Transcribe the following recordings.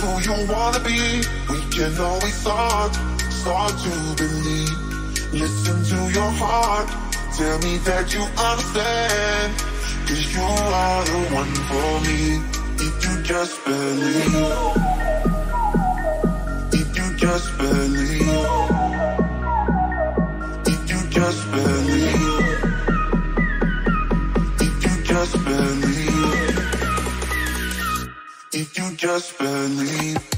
who you wanna be. We can always start, start to believe. Listen to your heart. Tell me that you understand. Cause you are the one for me. If you just believe. If you just believe. Just believe.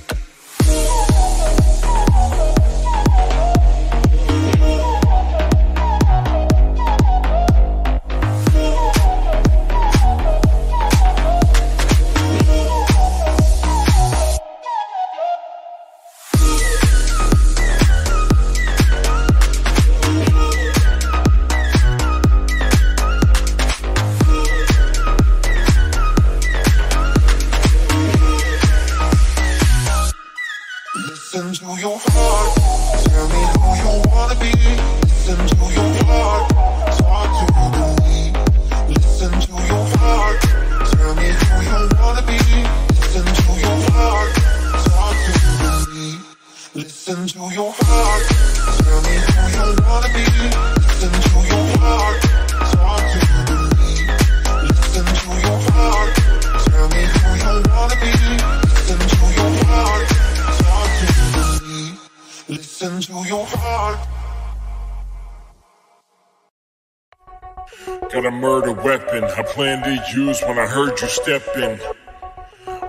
Planned to use when I heard you step in.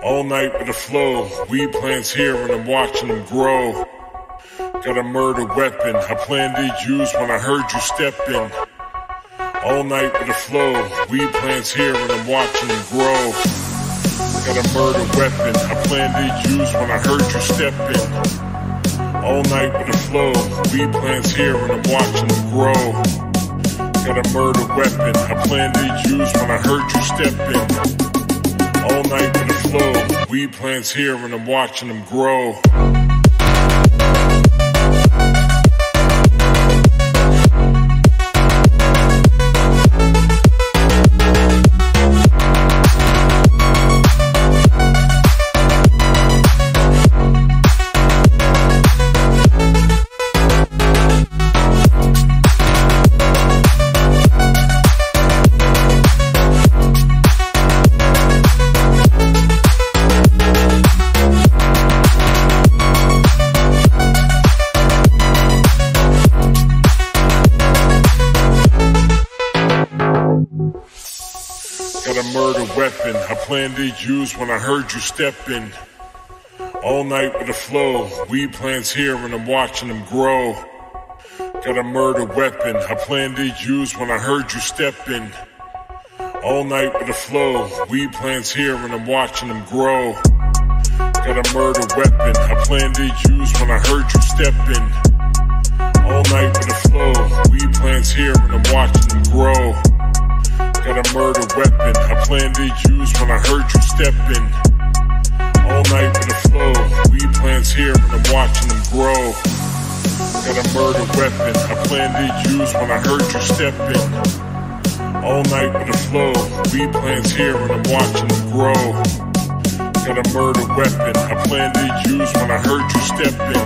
All night with the flow, weed plants here and I'm watching them grow. Got a murder weapon I planned to use when I heard you step in. All night with the flow, weed plants here and I'm watching them grow. Got a murder weapon I planned to use when I heard you step in. All night with the flow, weed plants here and I'm watching them grow. Got a murder weapon I planned to use when I heard you step in. All night with the flow, weed plants here and I'm watching them grow. Planned to use when I heard you step in. All night with the flow, weed plants here and I'm watching them grow. Got a murder weapon I planned to use when I heard you step in. All night with the flow, weed plants here and I'm watching them grow. Got a murder weapon I planned to use when I heard you step in. All night with the flow, weed plants here and I'm watching them grow. Got a murder weapon I planned to use when I heard you step in. All night with the flow, weed plants here and I'm watching them grow. Got a murder weapon I planned to use when I heard you step in. All night with the flow, weed plants here and I'm watching them grow. Got a murder weapon I planned to use when I heard you step in.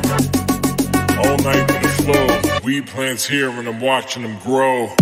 All night with the flow, weed plants here and I'm watching them grow.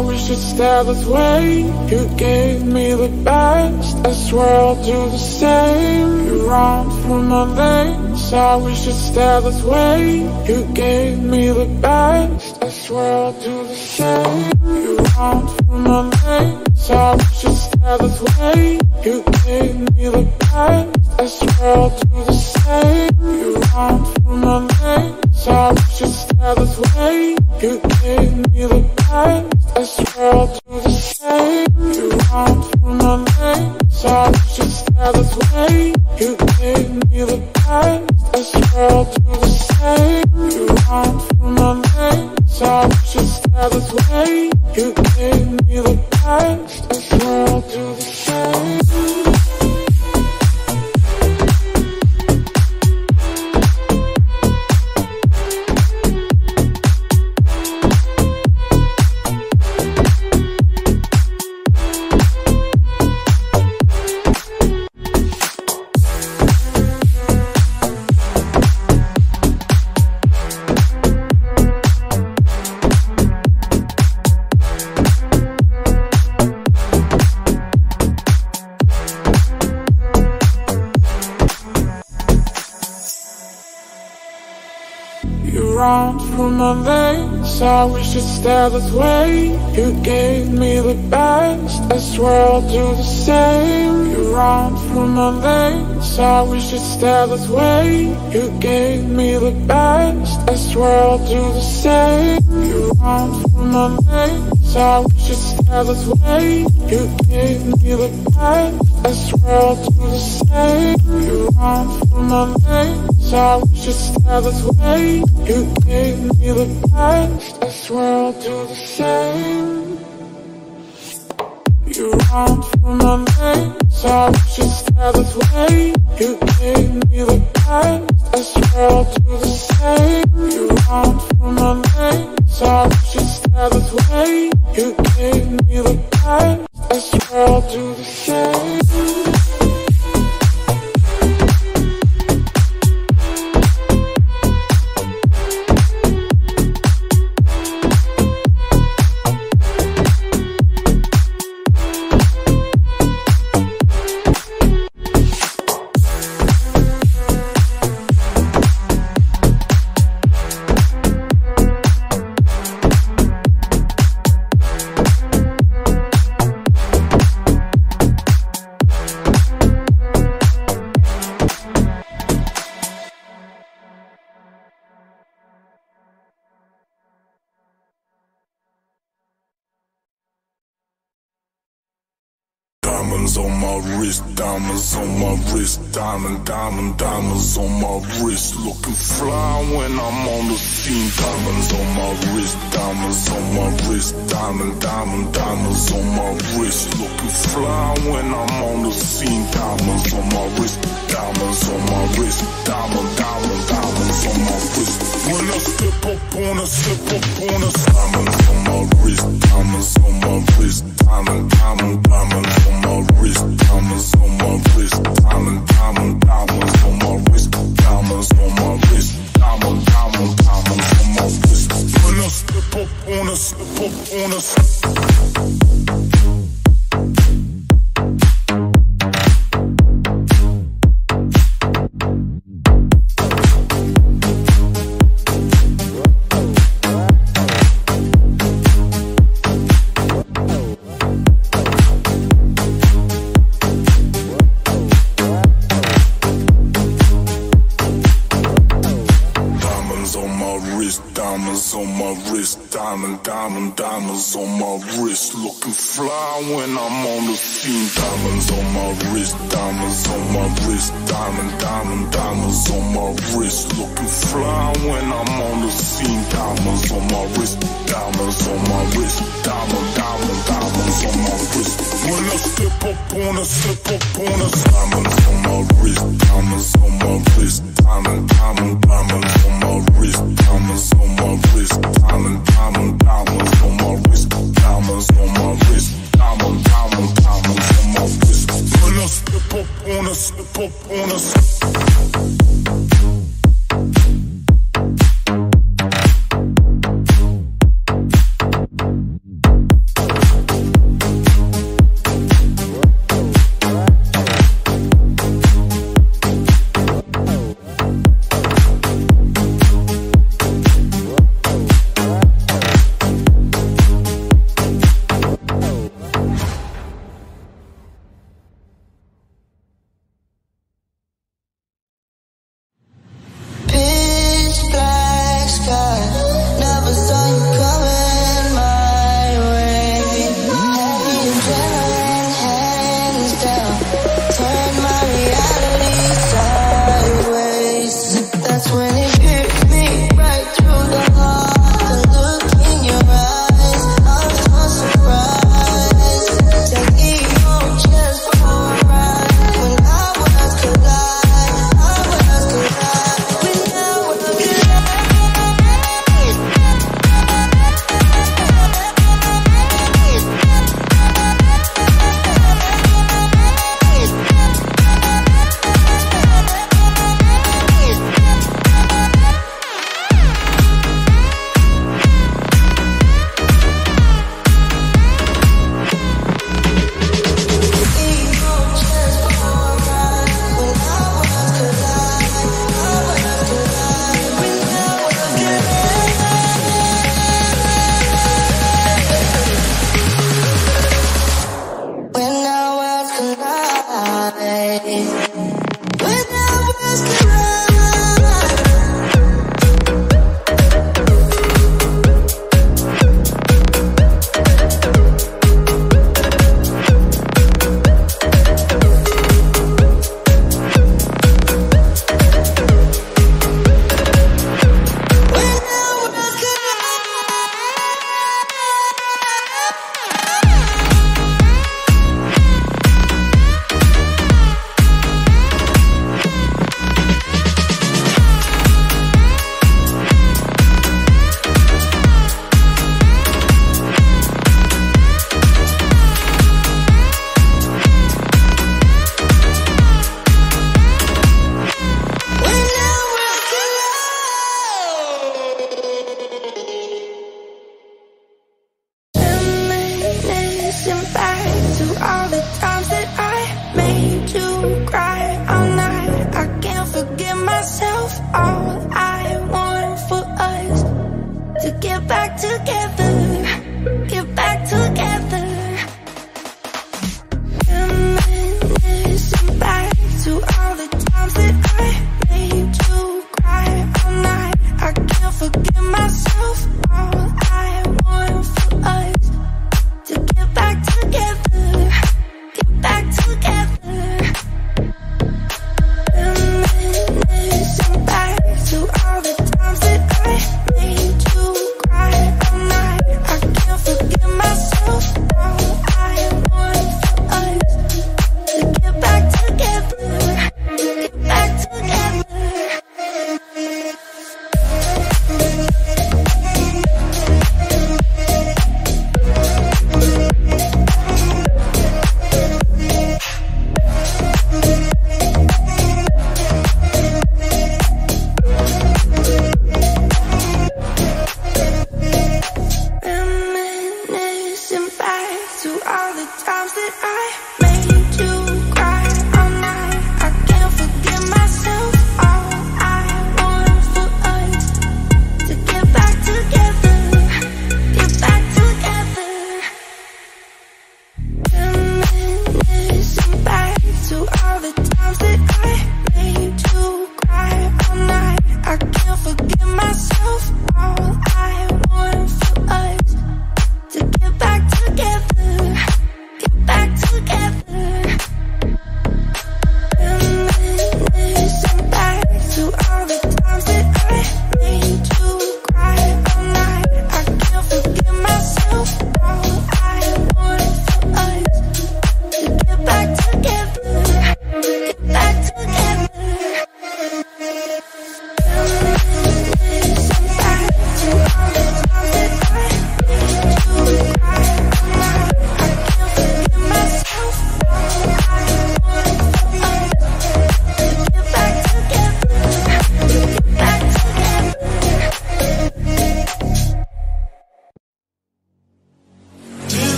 I wish it stay this way. You gave me the best I swear I'll do the same. You run through my veins I wish it stay this way. You gave me the best I swear I'll do the same. You run through my veins I wish it stay this way. You gave me the best I swear I'll do The same You. run through my I this way You gave me the best I do the same I wish it stayed this way. You gave me the best I swear I'll do the same. You run through my veins I wish it stayed this way. You gave me the best I swear I'll do the same. You run through my veins I wish it stayed this way. You gave me the best I swear I'll do the same. You run through my veins Wish it stayed this way You gave me the best I swear I'll do the same. You run through my I wish it stayed this way You gave me the best I swear I'll do the same. You run through my I wish it stayed this way You gave me the best I swear I'll do the same diamonds on my wrist, diamond, diamond, diamonds on my wrist. Looking fly when I'm on the scene. Diamonds on my wrist, diamonds on my wrist, diamond, diamond, diamonds on my wrist. Looking fly when I'm on the scene. Diamonds on my wrist, diamonds on my wrist, diamond, diamond, diamonds on my wrist. When I step up on a, step up on a, diamonds on my wrist, diamonds on my wrist, diamond, diamond, diamonds on my wrist, diamonds on my wrist, diamond, diamond, diamonds on my wrist, diamonds on my wrist, diamond, diamond, diamonds on my wrist. When I step up on a, step up on a. I'm on the scene. Diamonds on my wrist, diamonds on my wrist, diamond, diamond, diamonds on my wrist. Looking fly when I'm on the scene. Diamonds on my wrist, diamonds on my wrist, diamond, diamond, diamonds on my wrist. When I step up on a, step up on a, diamonds on my wrist, diamonds on my wrist, diamond, diamond, diamonds on my wrist, diamonds on my wrist, diamond, diamond, diamonds on my wrist, diamonds on my wrist, diamond, diamond, diamonds on my wrist. When I step up on a, step up on a.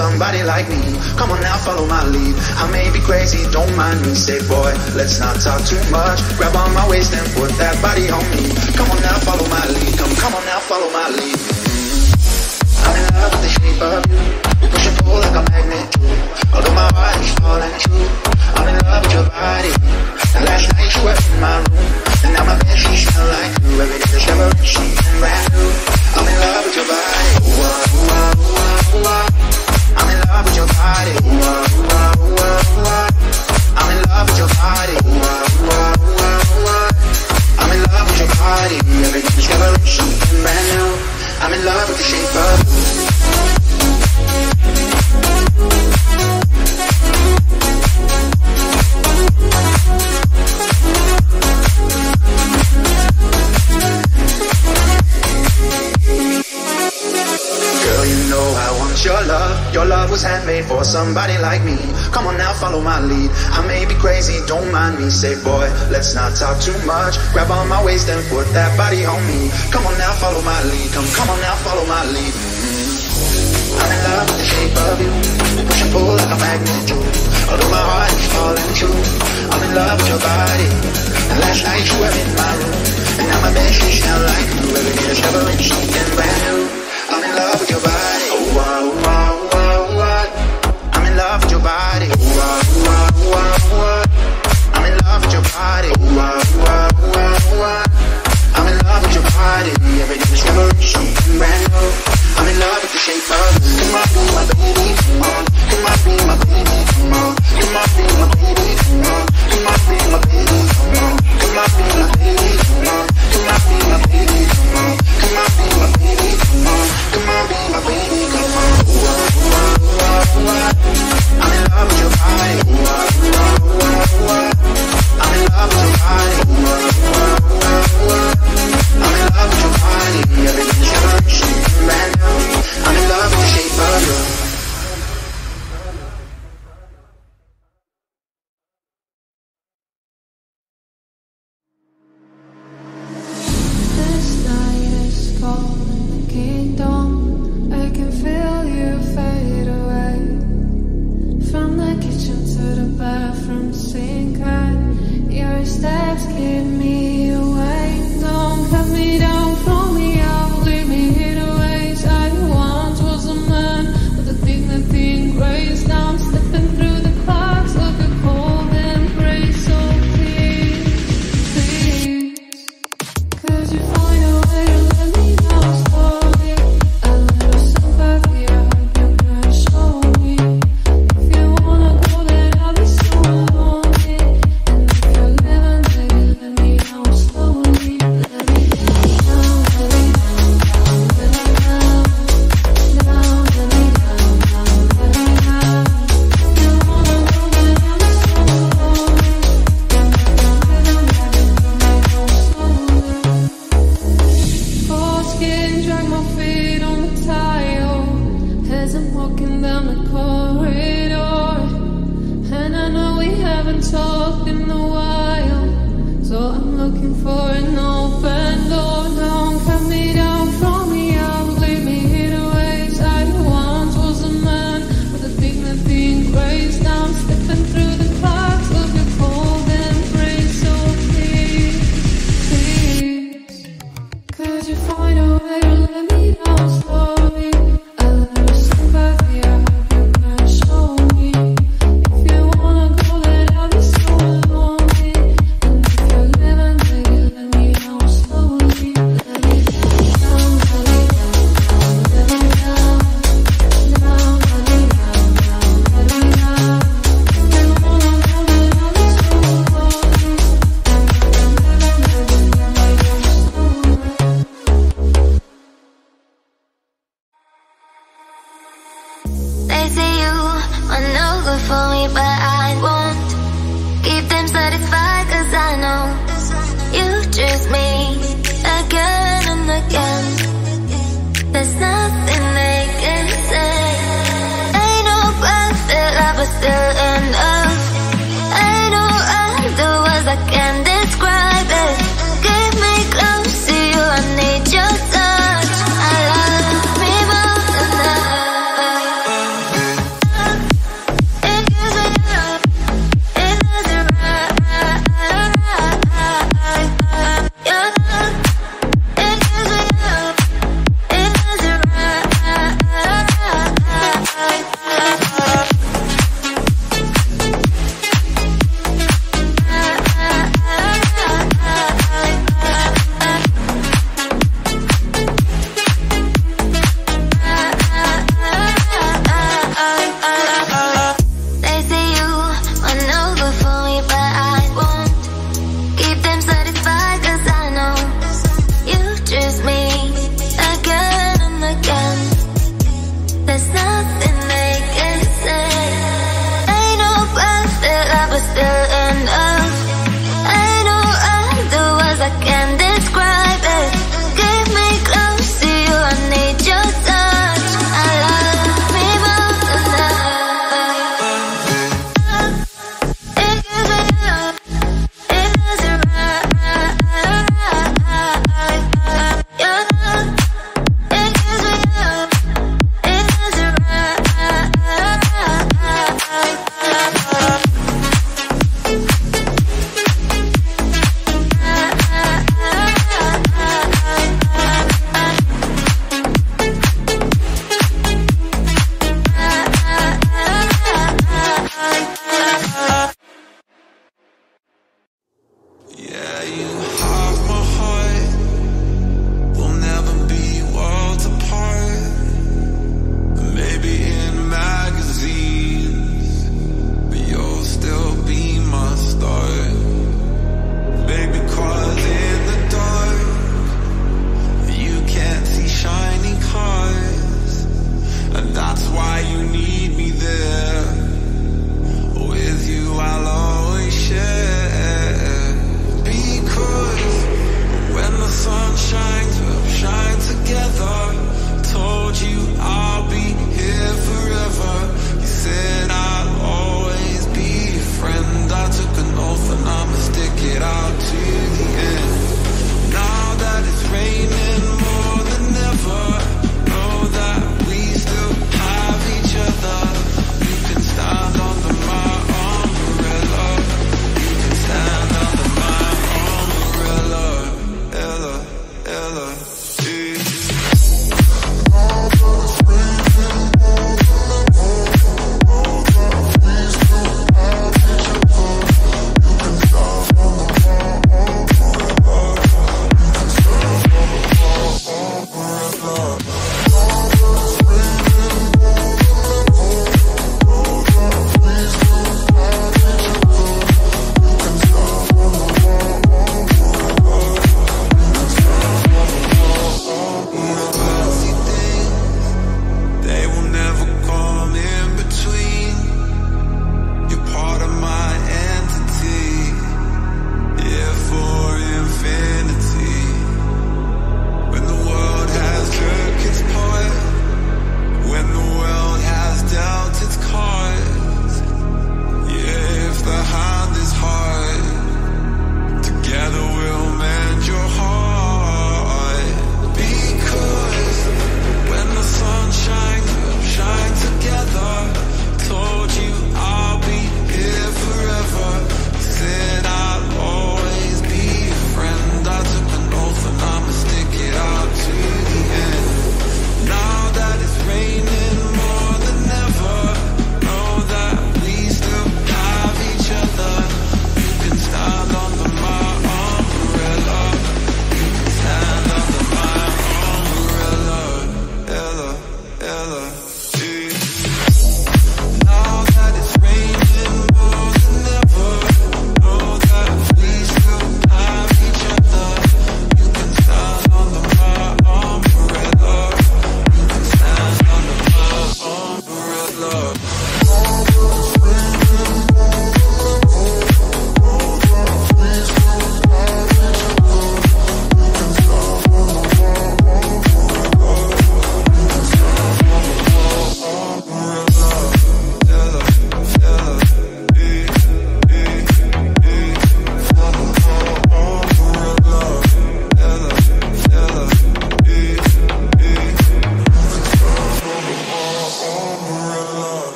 somebody like me. Come on now, follow my lead. I may be crazy, don't mind me. Say, boy, let's not talk too much. Grab on my waist and put that body on me. Come on now, follow my lead. Come, come on now, follow my lead. I'm in love with the shape of you.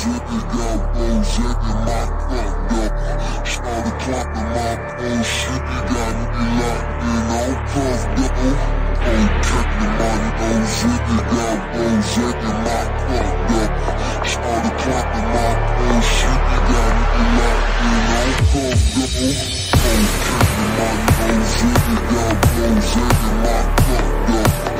Zippy got bows in my fucked up. Started clapping my own shit. Got me locked in, all puffed up. Oh, checking my nose. Zippy got bows in my fucked up. Started clapping my own shit. Got me locked in, all puffed up. Oh, checking my nose. Zippy got bows in my fucked up.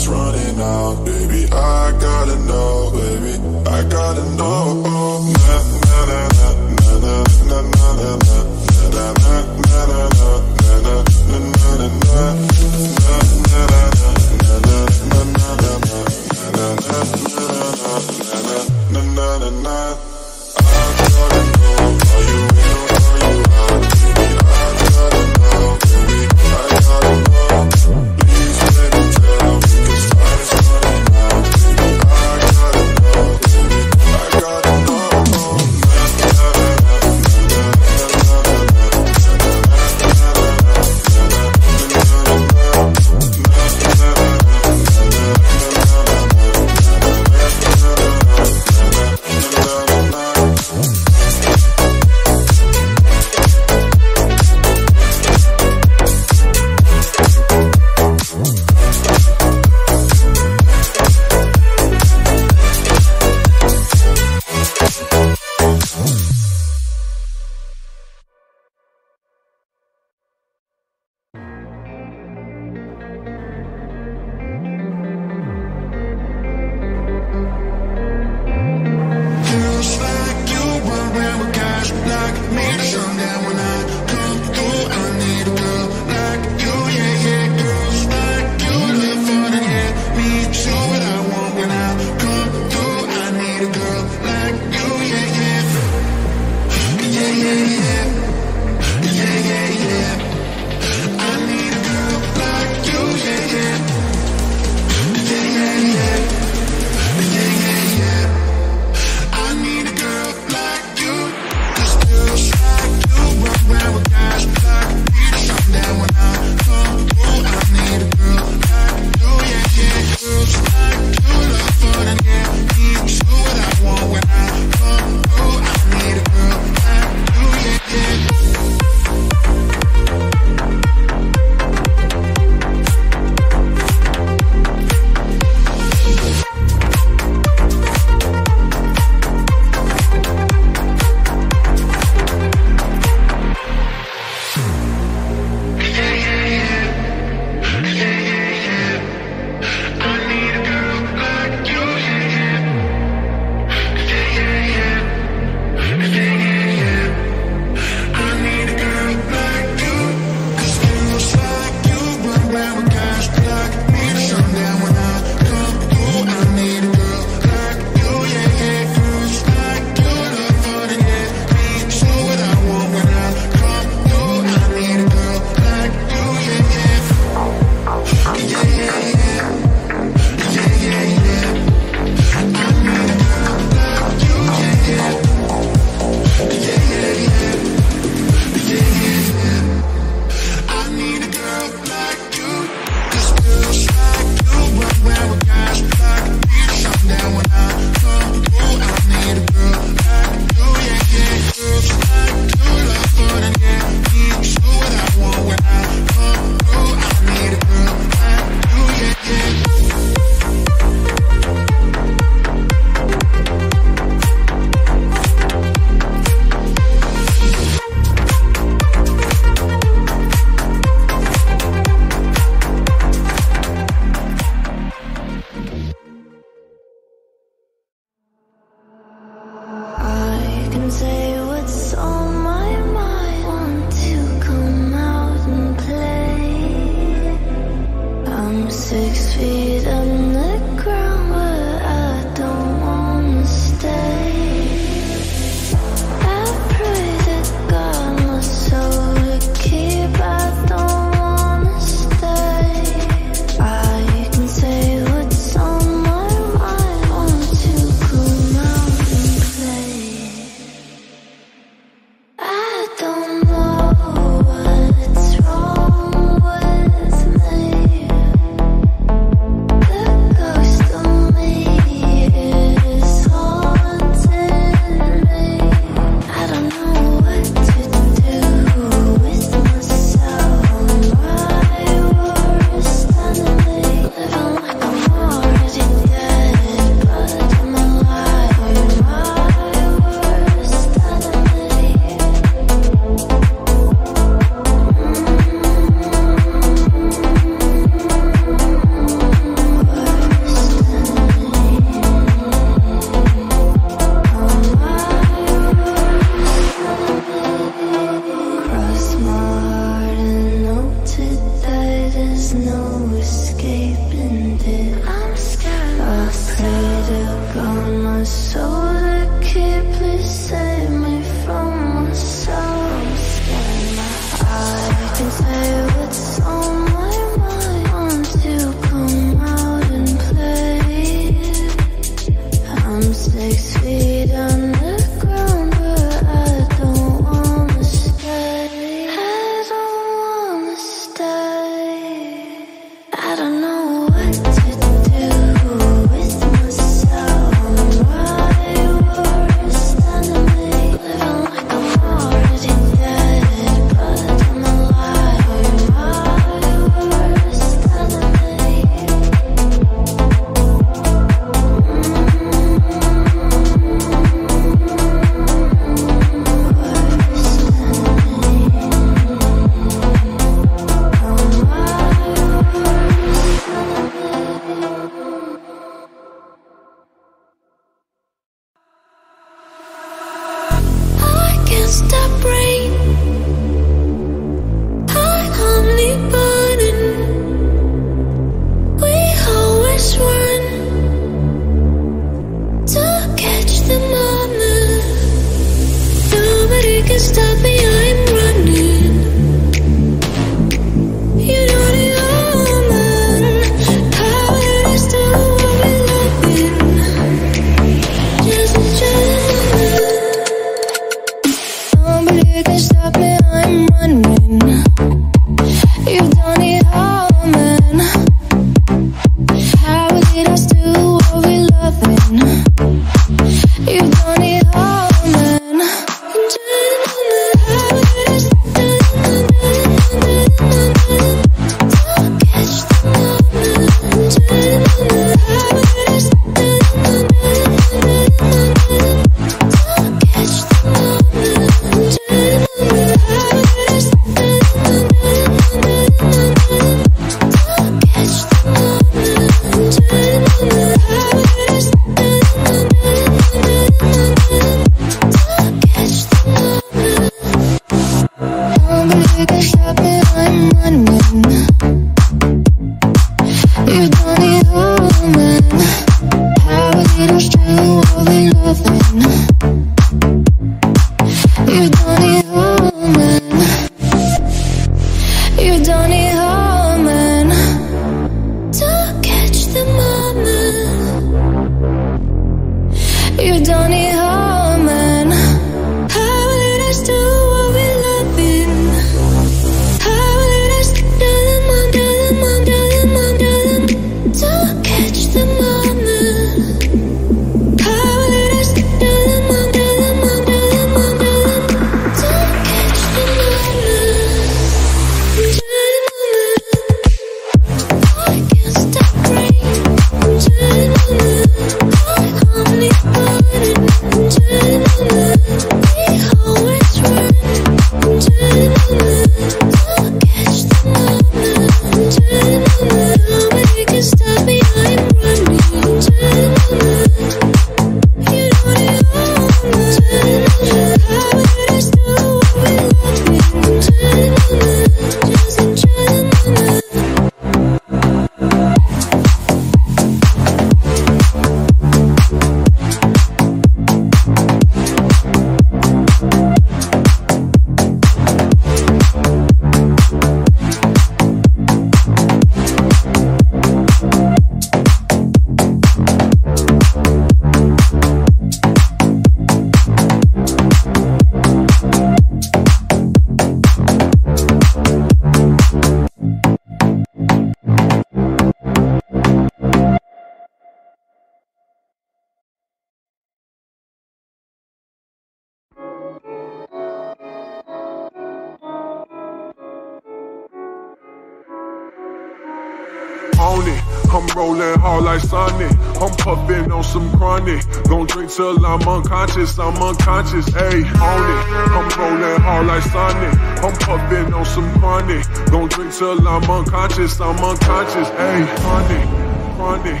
till I'm unconscious. I'm unconscious. Ayy, on it. I'm rolling hard like Sonic. I'm puffing on some chronic. Gon' drink till I'm unconscious. I'm unconscious. Ayy, chronic, chronic,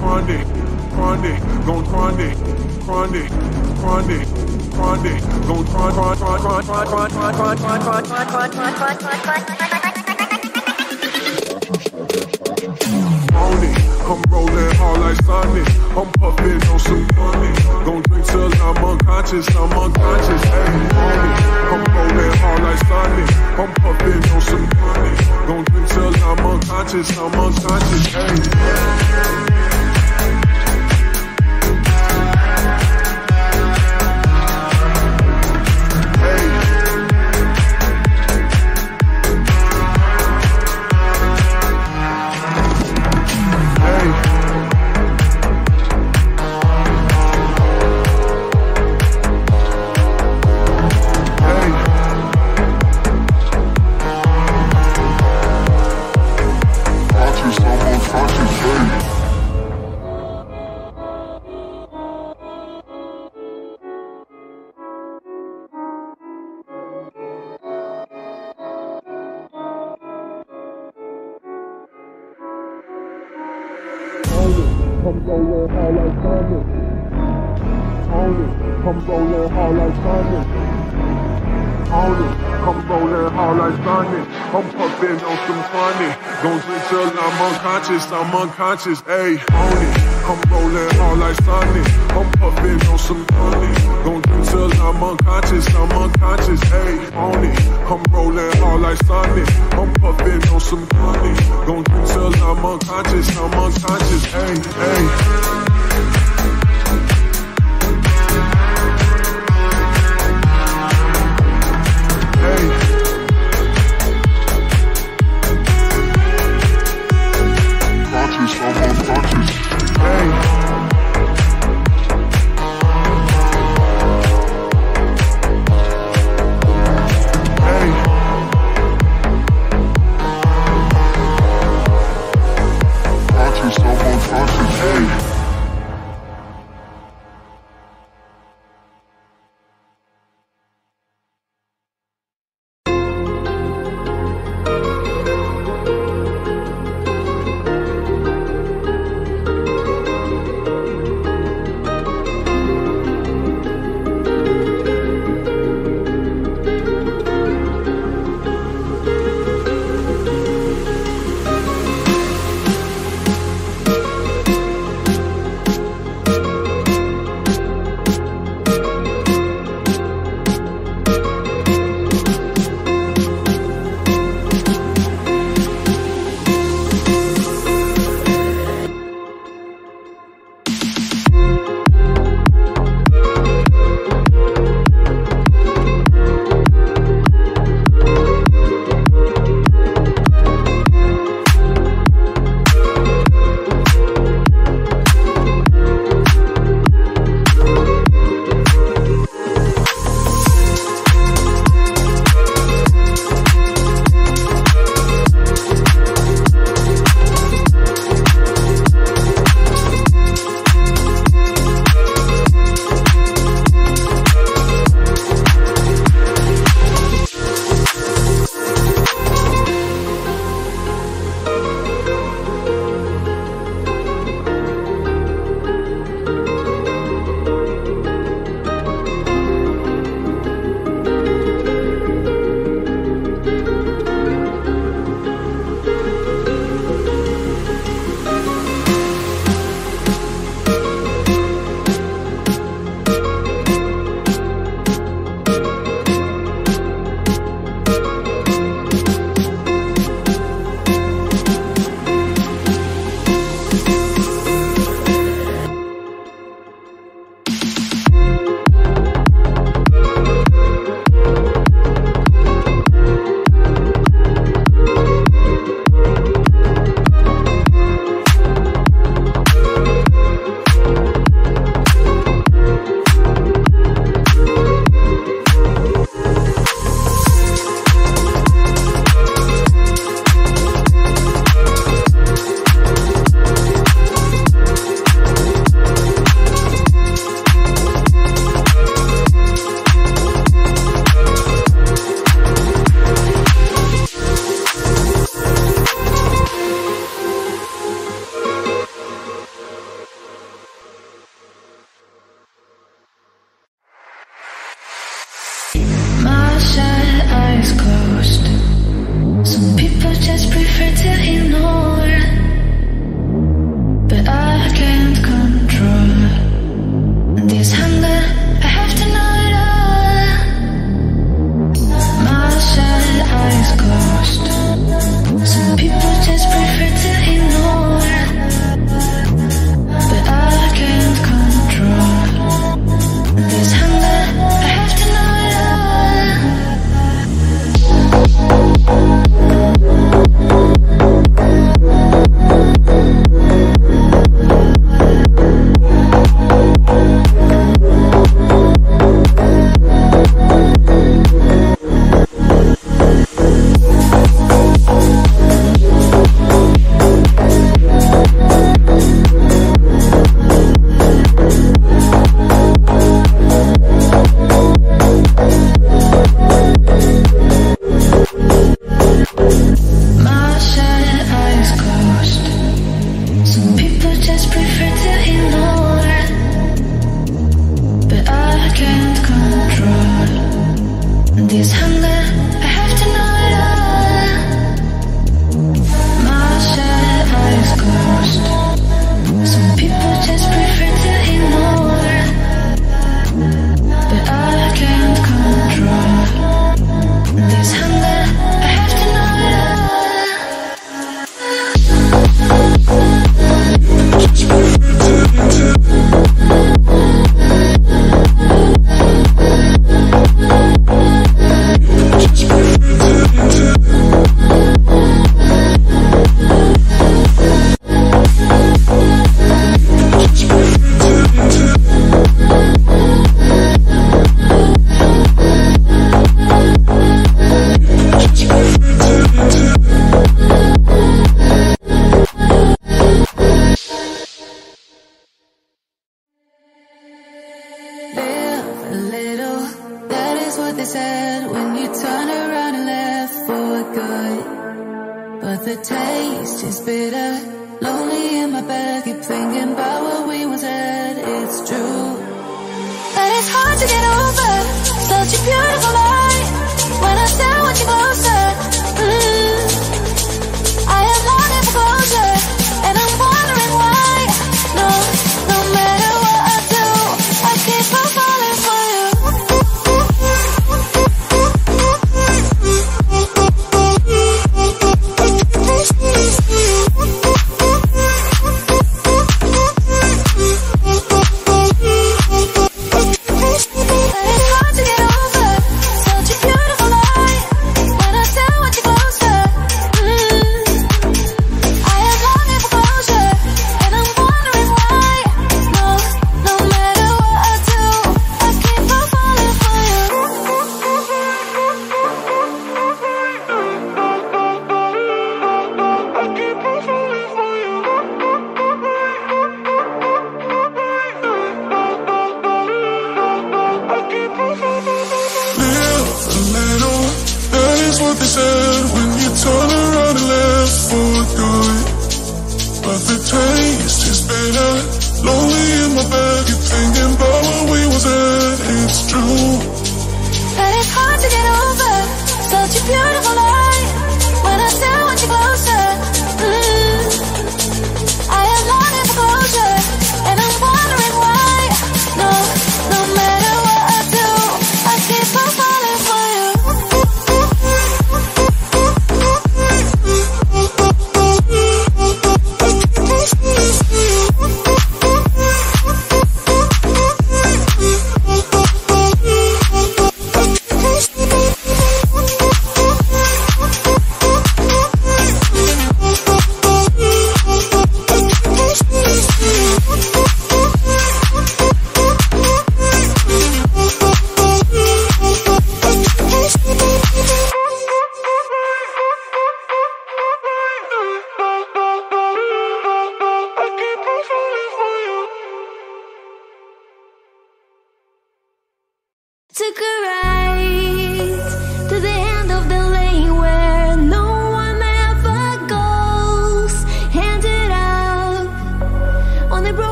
chronic, chronic. Gon' chronic, chronic, chronic. Chronic, gon' chronic, chronic, chronic, chronic, chronic, chronic, chronic, on it. I'm rolling hard like Sonic. I'm puffing on some money. Gon' drink till I'm unconscious. I'm unconscious. Ayy, on. I'm rolling hard like Sonic. I'm puffing on some money. Gon' drink till I'm unconscious. I'm unconscious. Ayy. I'm unconscious. Ayy, on it, I'm rolling hard like Sonic. I'm puffing on some chronic. Gon' drink till I'm unconscious, I'm unconscious. Ayy, on it, I'm rolling hard like Sonic. I'm puffing on some chronic. Gon' drink till I'm unconscious, I'm unconscious. Ayy, ayy.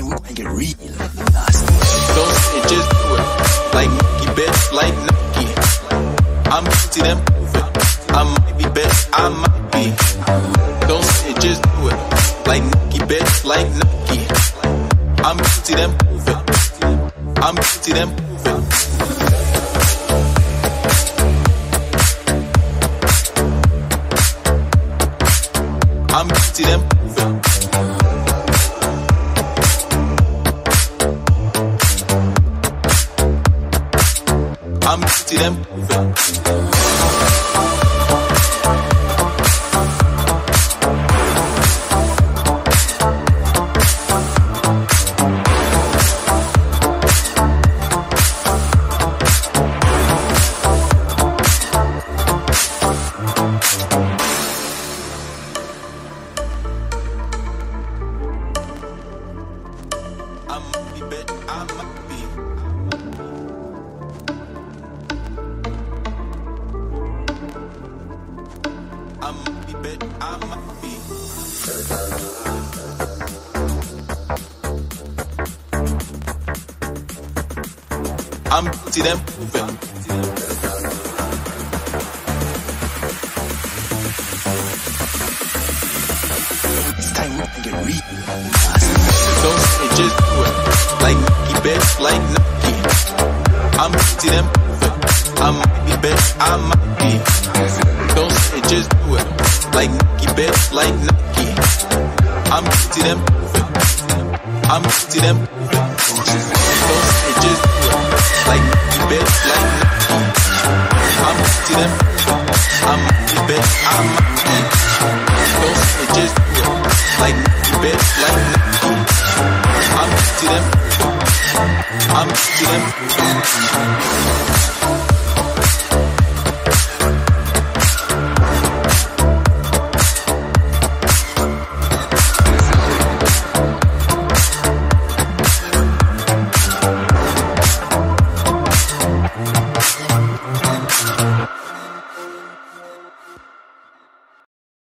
time, we gonna get real nasty. Don't it, just do it. Like Nike, bitch, like Nike. I'm guilty, them I might be bitch, I might be. Don't it, just do it. Like Nike, bitch, like Nike. I'm guilty, them I'm guilty, them I'm guilty, them them.